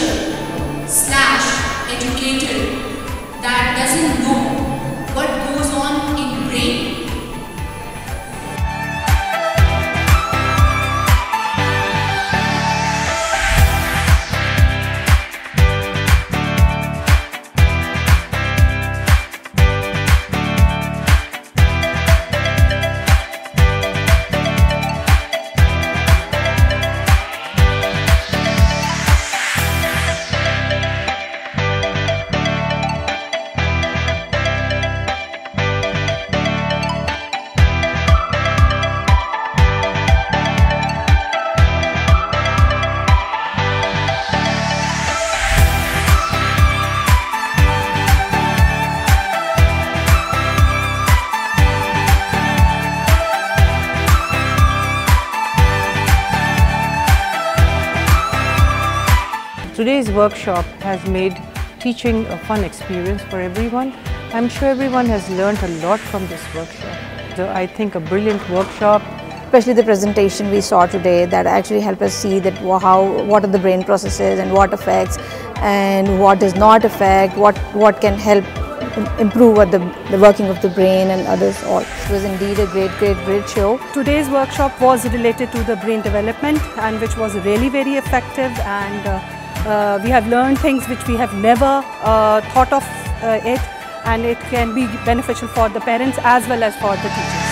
teacher slash educator that doesn't Today's workshop has made teaching a fun experience for everyone. I'm sure everyone has learned a lot from this workshop. So I think a brilliant workshop especially the presentation we saw today that actually helped us see that how what are the brain processes and what affects and what does not affect what what can help improve the, the working of the brain and others all. It was indeed a great, great, great show. Today's workshop was related to the brain development and which was really very effective and uh, uh, we have learned things which we have never uh, thought of uh, it and it can be beneficial for the parents as well as for the teachers.